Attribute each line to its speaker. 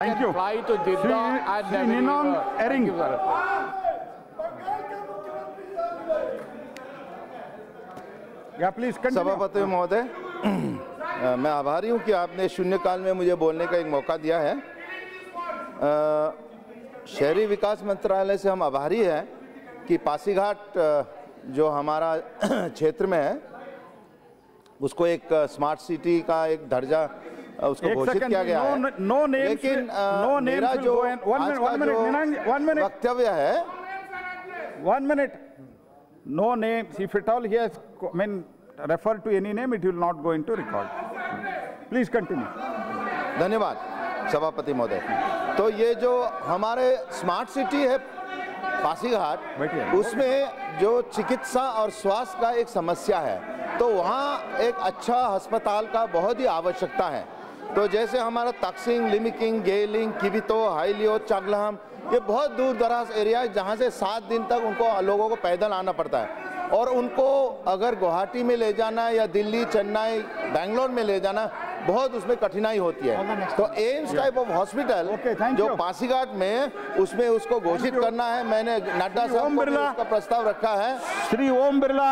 Speaker 1: Thank you.
Speaker 2: Fly to Jeddah and
Speaker 1: Ninong Ering.
Speaker 2: you, sir.
Speaker 1: Yeah, please continue.
Speaker 3: सभापति महोदय अ, मैं आभारी हूँ कि आपने शून्यकाल में मुझे बोलने का एक मौका दिया है शहरी विकास मंत्रालय से हम आभारी हैं कि पासीघाट जो हमारा क्षेत्र में है उसको एक स्मार्ट सिटी का एक दर्जा उसको घोषित किया गया
Speaker 1: नो,
Speaker 3: है।
Speaker 1: नो नेम्स
Speaker 3: लेकिन
Speaker 1: नो
Speaker 3: मेरा जो वक्तव्य है
Speaker 1: one minute no name if at all he mean refer to any name it will not go to record please continue
Speaker 3: धन्यवाद सभापति महोदय। तो ये जो हमारे स्मार्ट सिटी है पासीघाट उसमें जो चिकित्सा और स्वास्थ्य का एक समस्या है तो वहाँ एक अच्छा अस्पताल का बहुत ही आवश्यकता है। तो जैसे हमारा तकसिंग लिमिकिंग गेलिंग किबितो हाईलियो चागलाम ये बहुत दूर दराज एरिया है जहाँ से सात दिन तक उनको लोगों को पैदल आना पड़ता है। और उनको अगर गुवाहाटी में ले जाना या दिल्ली चेन्नई बेंगलोर में ले जाना बहुत उसमें कठिनाई होती है। तो एम्स टाइप ऑफ़ हॉस्पिटल जो पासीघाट में उसमें उसको घोषित करना है। मैंने नड्डा साहब
Speaker 1: ओम
Speaker 3: को
Speaker 1: बिरला।
Speaker 3: प्रस्ताव रखा है।
Speaker 1: श्री ओम Birla.